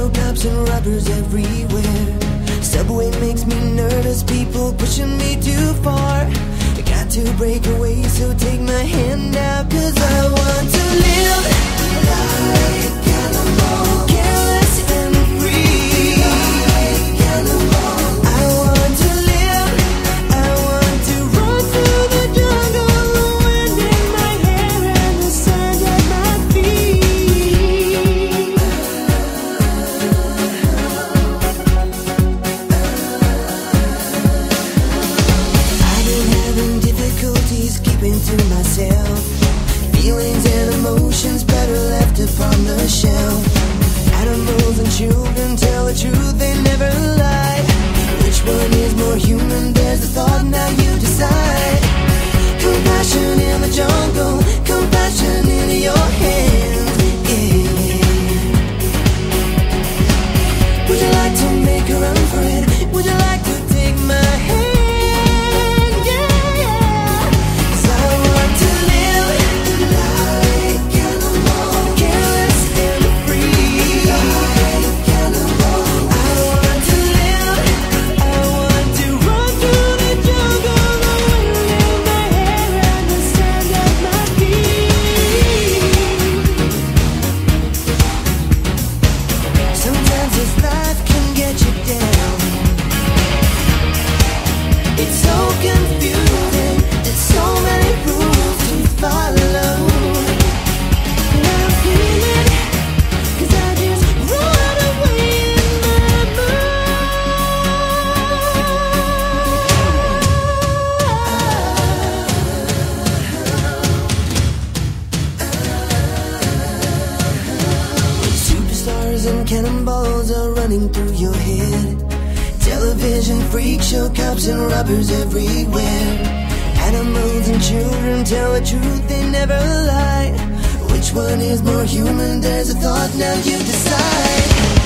freak cops and robbers everywhere. Subway makes me nervous, people pushing me too far. I got to break away, so take my hand now, cause I want to live Feelings and emotions better left upon the shelf. Animals and children And cannonballs are running through your head. Television freak show cops and robbers everywhere. Animals and children tell the truth, they never lie. Which one is more human? There's a thought, now you decide.